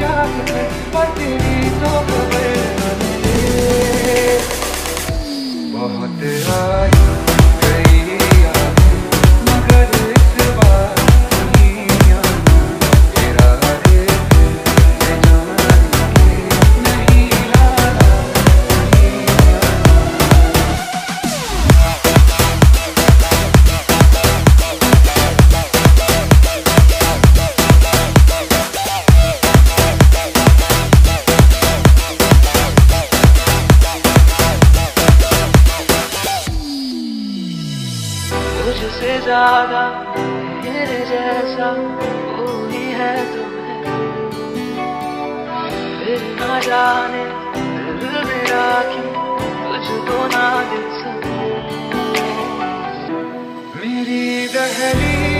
भर जाग कर पर तेरी तो खबर न मिले से ज़्यादा मेरे जैसा कोई है तुम्हें। फिर ना जाने, दिल मेरा क्यों तुझको ना दिल सके। मेरी दहली